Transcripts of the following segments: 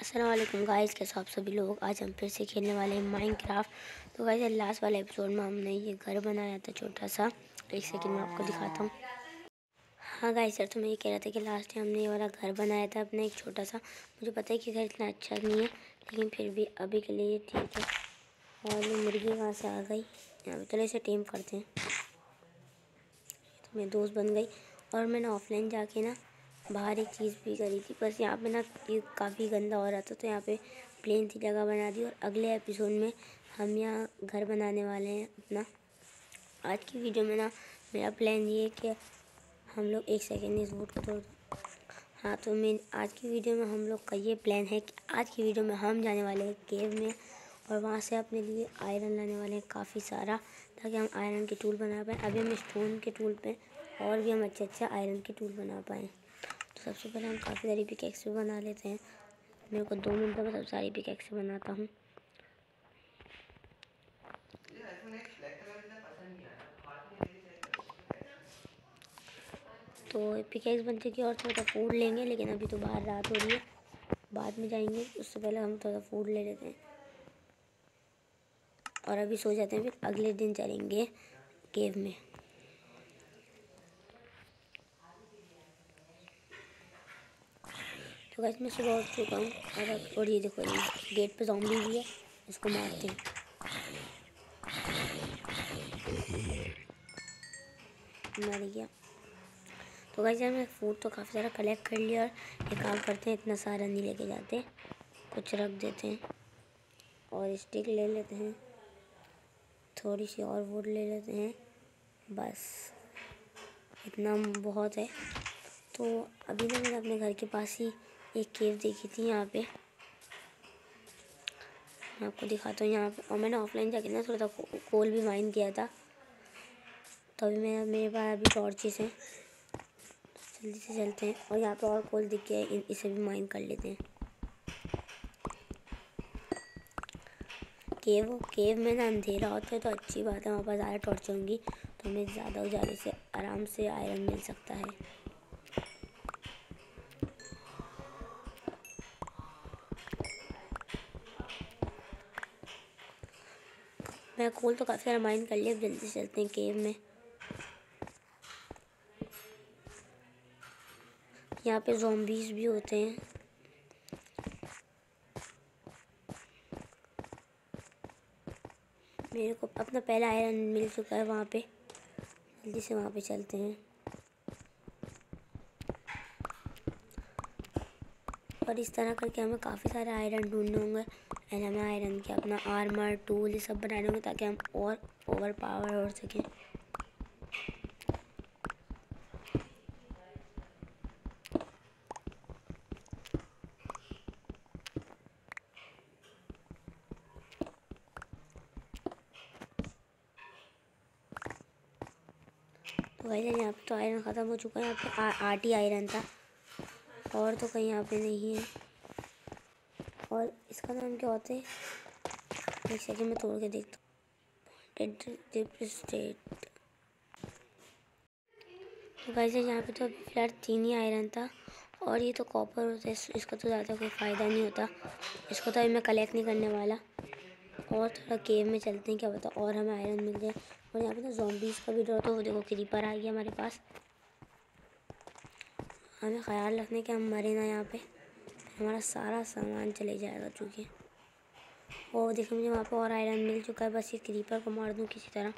Aslam guys के साथ सभी लोग? आज हम फिर से खेलने वाले हैं माइनक्राफ्ट तो गाइस लास्ट वाले एपिसोड में हमने ये घर बनाया था छोटा सा। एक सेकंड में आपको दिखाता हूँ। हाँ गाइस सर तो मैं ये कह रहा था कि लास्ट टाइम हमने ये वाला घर बनाया था अपना एक छोटा सा। मुझे पता है कि घर इतना अच्छा नहीं है, लेकिन फिर भी अभी के लिए ठीक है। और ये मुर्गी वहाँ से आ गई? पर चलो इसे टीम करते हैं। तो मेरी दोस्त बन गई। और मैंने ऑफलाइन जाके ना बाहर एक चीज़ भी करी थी, बस यहाँ पे ना ये काफ़ी गंदा हो रहा था तो यहाँ पे प्लेन सी जगह बना दी और अगले एपिसोड में हम यहाँ घर बनाने वाले हैं अपना। आज की वीडियो में ना मेरा प्लान ये है कि हम लोग एक सेकेंड इस वोट को तोड़ हाँ तो मैं आज की वीडियो में हम लोग का ये प्लान है कि आज की वीडियो में हम जाने वाले हैं केव में और वहाँ से अपने लिए आयरन लाने वाले हैं काफ़ी सारा, ताकि हम आयरन के टूल बना पाएँ। अभी हम स्टोन के टूल पे और भी हम अच्छे अच्छे आयरन के टूल बना पाएँ। तो सबसे पहले हम काफ़ी सारी पिकेक्स भी बना लेते हैं। मेरे को दो मिनट में सब सारी पिकेक्स बनाता हूँ। तो पिकेक्स बन चुकी है और थोड़ा फ़ूड लेंगे, लेकिन अभी तो बाहर रात हो रही है। बाद में जाएँगे, उससे पहले हम थोड़ा फ़ूड ले लेते हैं। और अभी सो जाते हैं, फिर अगले दिन चलेंगे केव में। तो गैस मैं सुबह उठ चुका हूँ। और और ये देखो, ये गेट पे जॉम्बी भी है, इसको मारते हैं। मर गया। तो गैस यार, मैं फ़ूड तो काफ़ी सारा कलेक्ट कर लिया और ये काम करते हैं, इतना सारा नहीं लेके जाते। कुछ रख देते हैं। और स्टिक ले लेते हैं। थोड़ी सी और वुड ले लेते हैं। बस। इतना बहुत है। तो अभी ना मैंने अपने घर के पास ही एक केव देखी थी यहाँ पे। मैं आपको दिखाता हूँ यहाँ पे। और मैंने ऑफलाइन जाके ना थोड़ा सा कोल भी माइन किया था। तो अभी मैं, मेरे पास अभी टॉर्चेस हैं। जल्दी से चलते हैं। और यहाँ पे और कोल दिख गया इसे भी माइन कर लेते हैं। केव केव में ना अंधेरा होता है तो अच्छी बात है। वहाँ पर ज़्यादा टॉर्च होंगी। तो हमें ज़्यादा उजाले से आराम से आयरन मिल सकता है। मैं कोल तो काफ़ी सारा माइन कर लिया जल्दी से चलते हैं केव में। यहाँ पे जोम्बीज भी होते हैं। मेरे को अपना पहला आयरन मिल चुका है वहाँ पे। जल्दी से वहाँ पे चलते हैं। और इस तरह करके हमें काफ़ी सारे आयरन ढूँढने होंगे। एंड हमें आयरन के अपना आर्मर टूल ये सब बनाने होंगे ताकि हम और ओवर पावर हो सकें तो यहाँ पे तो आयरन ख़त्म हो चुका है, यहाँ पे ही आयरन था। और तो कहीं यहाँ पे नहीं है। और इसका नाम क्या होता है? एक सेकंड में तोड़ के देखता स्टेट तो वैसे यहाँ पे तो फ़िलहाल तीन ही आयरन था और ये तो कॉपर होता है इसका तो ज़्यादा कोई फ़ायदा नहीं होता। इसको तो अभी मैं कलेक्ट नहीं करने वाला। और थोड़ा केव में चलते हैं, क्या पता और हमें आयरन मिल जाए। और यहाँ पे तो जॉम्बीज़ का भी डर तो वो देखो क्रीपर आ गया हमारे पास। हमें ख्याल रखने के हम मरे ना यहाँ पे। हमारा सारा सामान चले जाएगा चूँकि। और देखो मुझे वहाँ पर और आयरन मिल चुका है, बस ये क्रीपर को मार दूँ किसी तरह।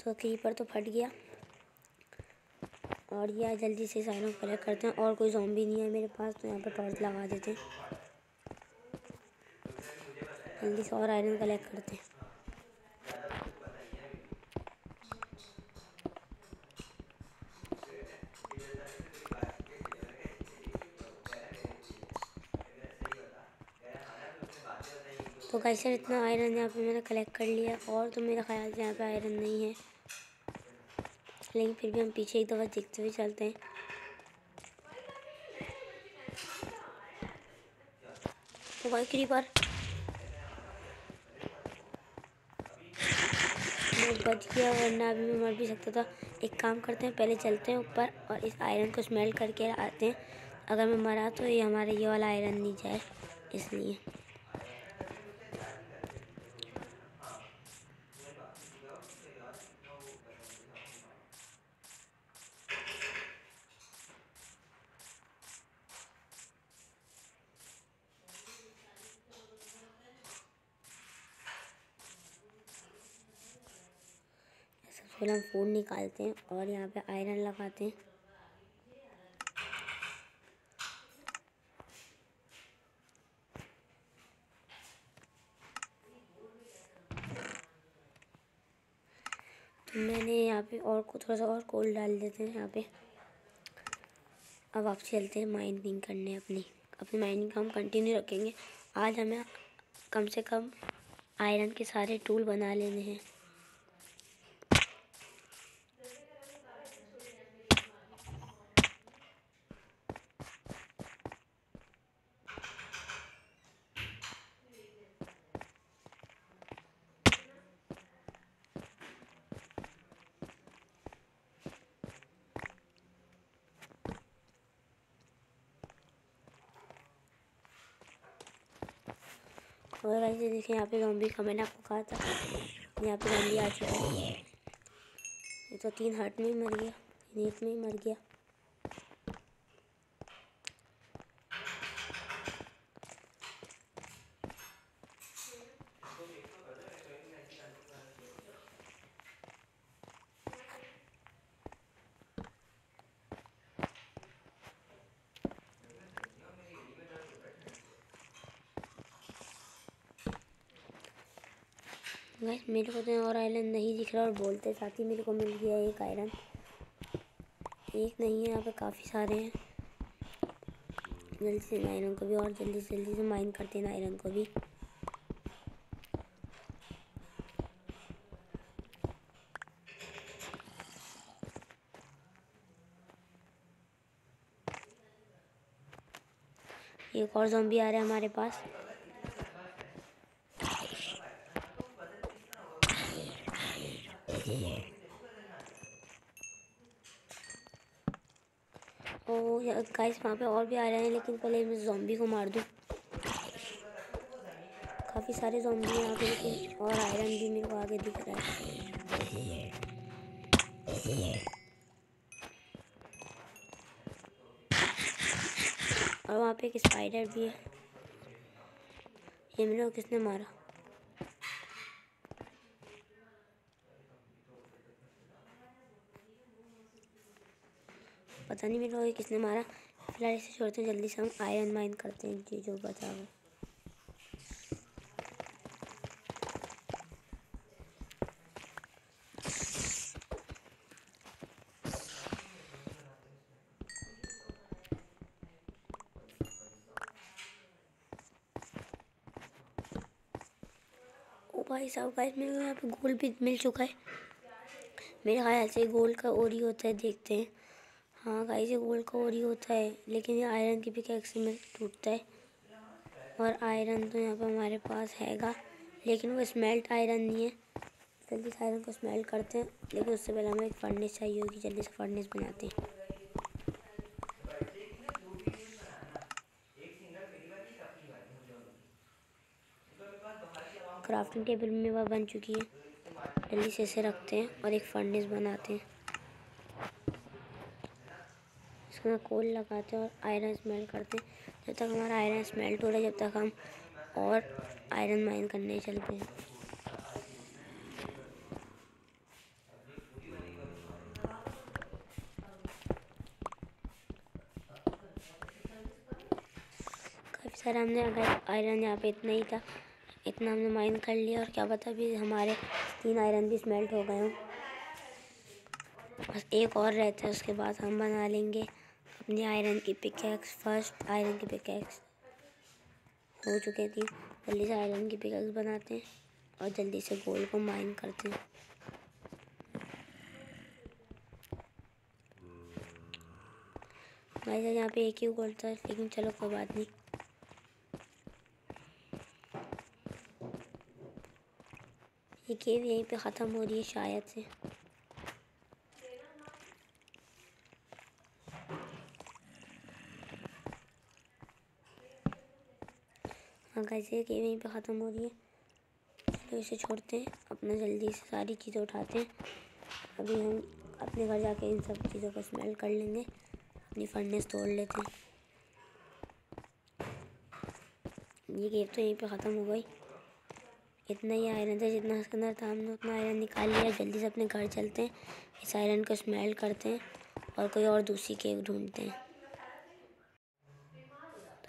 तो क्रीपर तो फट गया। और ये जल्दी से सारों कलेक्ट करते हैं, और कोई जॉम्बी नहीं है मेरे पास तो यहाँ पर टॉर्च लगा देते हैं। जल्दी से और आयरन कलेक्ट करते हैं। तो कैसे इतना आयरन यहाँ पे मैंने कलेक्ट कर लिया और तो मेरा ख्याल से यहाँ पे आयरन नहीं है। लेकिन फिर भी हम पीछे एक दफ़ा देखते हुए चलते हैं। तो भाई क्रीपर मैं बच गया वरना अभी मैं मर भी सकता था। एक काम करते हैं, पहले चलते हैं ऊपर और इस आयरन को स्मेल करके आते हैं। अगर मैं मरा तो ये हमारे ये वाला आयरन नहीं जाए, इसलिए। पहले हम फ़ोन निकालते हैं और यहाँ पे आयरन लगाते हैं। तो मैंने यहाँ पे और को थोड़ा सा और कोल डाल देते हैं यहाँ पे। अब आप चलते हैं माइनिंग करने अपनी। अपनी माइनिंग का हम कंटिन्यू रखेंगे। आज हमें कम से कम आयरन के सारे टूल बना लेने हैं। और वैसे देखिए, यहाँ पे जॉम्बी का मैंने आपको कहा था। यहाँ पे जॉम्बी आ चुका है। ये तो तीन हार्ट में ही मर गया तीन एक में ही मर गया। गैस मेरे को तो और आयरन नहीं दिख रहा और बोलते साथ ही मेरे को मिल गया एक आयरन एक नहीं है, यहाँ पे काफ़ी सारे हैं। जल्दी से आयरन को भी और जल्दी से जल्दी से माइन करते हैं आयरन को भी। एक और जॉम्बी आ रहा है हमारे पास। ओ गाइस वहाँ पे और भी आ रहे हैं, लेकिन पहले मैं जॉम्बी को मार दूँ। काफ़ी सारे जॉम्बी हैं पे, लेकिन और आयरन भी मेरे को आगे दिख रहा है। और वहाँ पे एक स्पाइडर भी है। ये मेरे को किसने मारा? पता नहीं मेरे को किसने मारा। फ़िलहाल इसे छोड़ते हैं जल्दी से हम आयरन माइन करते हैं जी जो बचा हुआ ओ भाई साहब गाइस मेरे को यहाँ पे गोल्ड भी मिल चुका है। मेरे ख्याल से गोल्ड का और ही होता है, देखते हैं। हाँ गाइस, ये गोल्ड का और ही होता है, लेकिन ये आयरन की भी पिकैक्स में टूटता है। और आयरन तो यहाँ पर हमारे पास हैगा, लेकिन वो स्मेल्ट आयरन नहीं है। जल्दी से आयरन को स्मेल्ट करते हैं, लेकिन उससे पहले हमें एक फर्नेस चाहिए होगी, जल्दी से फर्नेस बनाते हैं। क्राफ्टिंग टेबल में वह बन चुकी है। जल्दी से इसे रखते हैं और एक फर्नेस बनाते हैं। इसमें कोल लगाते हैं और आयरन स्मेल्ट करते हैं। जब तक हमारा आयरन स्मेल्ट हो रहा है जब तक हम और आयरन माइन करने चलते हैं। काफ़ी सारा हमने अगर आयरन यहाँ पे इतना ही था, इतना हमने माइन कर लिया और क्या पता भी हमारे तीन आयरन भी स्मेल्ट हो गए हों। बस एक और रहता है, उसके बाद हम बना लेंगे। अपनी आयरन की पिकैक्स, फ़र्स्ट आयरन की पिकैक्स। हो चुके थी जल्दी से आयरन की पिकैक्स बनाते हैं और जल्दी से गोल्ड को माइन करते हैं। भाई साहब, यहाँ पे एक ही गोल्ड था, लेकिन चलो कोई बात नहीं। ये केव यहीं पे ख़त्म हो रही है शायद से। हाँ कैसे केव यहीं पे ख़त्म हो रही है। चलो इसे छोड़ते हैं, अपना जल्दी से सारी चीज़ें उठाते हैं। अभी हम अपने घर जाके इन सब चीज़ों को स्मेल कर लेंगे, अपनी फर्नेस तोड़ लेते हैं। ये गेम तो यहीं पे ख़त्म हो गई। इतना ही आयरन था, जितना उसके अंदर था, हमने उतना आयरन निकाल लिया। जल्दी से अपने घर चलते हैं, इस आयरन को स्मेल करते हैं और कोई और दूसरी केक ढूंढते हैं।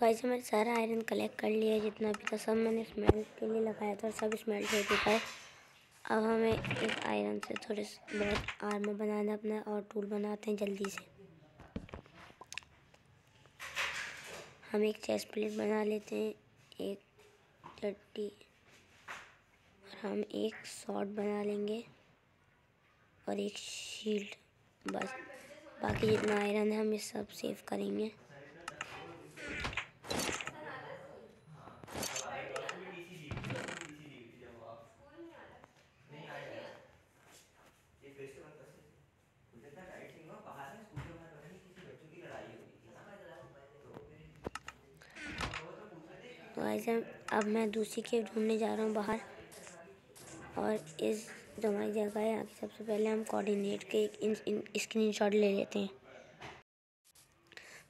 वैसे मैंने सारा आयरन कलेक्ट कर लिया जितना भी था सब मैंने स्मेल के लिए लगाया था और सब स्मेल हो चुका है। अब हमें इस आयरन से थोड़े बहुत आर्मर बनाना अपना और टूल बनाते हैं जल्दी से। हम एक चेस्ट प्लेट बना लेते हैं, एक चट्टी और हम एक शॉट बना लेंगे और एक शील्ड बस। बाकी जितना आयरन है हम ये सब सेव करेंगे। ऐसे अब मैं दूसरी केव ढूँढने जा रहा हूँ बाहर। और इस जो हमारी जगह है। यहाँ की सबसे पहले हम कोऑर्डिनेट के एक स्क्रीन शॉट ले लेते हैं।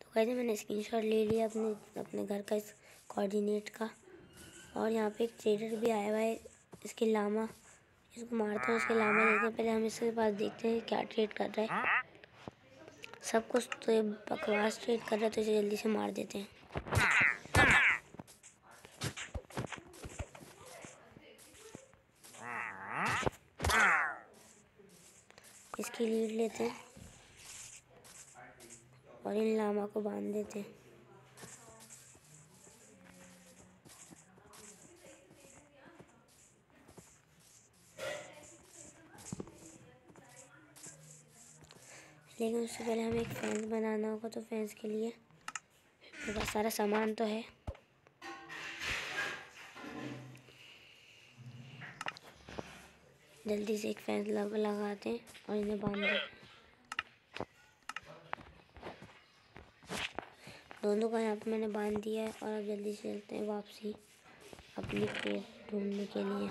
तो कैसे मैंने स्क्रीन शॉट ले लिया अपने अपने घर का इस कोऑर्डिनेट का। और यहाँ पे एक ट्रेडर भी आया हुआ है, इसके लामा। इसको मारते हैं उसके लामा देखते हैं। पहले हम इसके पास देखते हैं क्या ट्रेड कर रहा है। सब कुछ तो बकवास ट्रेड कर रहा है तो इसे जल्दी से मार देते हैं। इसकी लीड लेते हैं। और इन लामा को बाँध देते हैं। लेकिन उससे पहले हमें एक फैंस बनाना होगा तो फैंस के लिए बहुत सारा सामान तो है। जल्दी से एक फैंस लग लगाते हैं और इन्हें बाँध हैं दोनों का यहाँ पर मैंने बाँध दिया है और अब जल्दी से चलते हैं वापसी अपनी केव ढूँढने के लिए।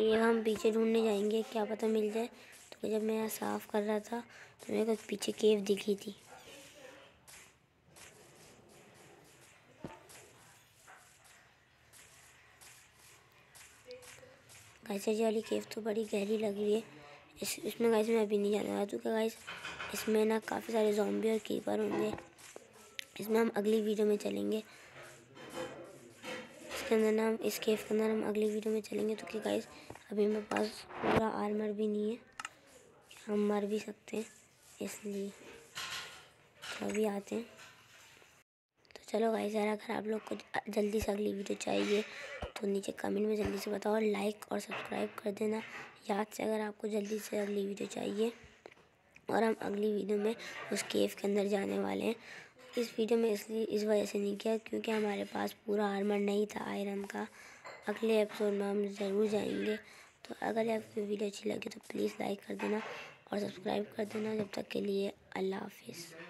ये हम पीछे ढूँढने जाएँगे, क्या पता मिल जाए। तो जब मैं यहाँ साफ़ कर रहा था तो मेरे को पीछे केव दिखी थी। गाइस वाली केव तो बड़ी गहरी लग रही है। इस, इसमें गाइस मैं अभी नहीं जाने वाला, क्योंकि गाइस इसमें ना काफ़ी सारे जॉम्बी और कीपर होंगे। इसमें हम अगली वीडियो में चलेंगे। इसके अंदर ना हम, इस केव के अंदर हम अगली वीडियो में चलेंगे तो कि गाइस अभी मेरे पास पूरा आर्मर भी नहीं है। हम मर भी सकते हैं, इसलिए। तो अभी आते हैं। चलो गाइस यार, अगर आप लोग को जल्दी से अगली वीडियो चाहिए तो नीचे कमेंट में जल्दी से बताओ और लाइक और सब्सक्राइब कर देना। याद से अगर आपको जल्दी से अगली वीडियो चाहिए, और हम अगली वीडियो में उस केव के अंदर जाने वाले हैं। इस वीडियो में इसलिए, इस वजह से नहीं किया, क्योंकि हमारे पास पूरा आर्मर नहीं था आयरन का। अगले एपिसोड में हम ज़रूर जाएँगे। तो अगर आपको वीडियो अच्छी लगी तो प्लीज़ लाइक कर देना और सब्सक्राइब कर देना। जब तक के लिए, अल्लाह हाफिज़।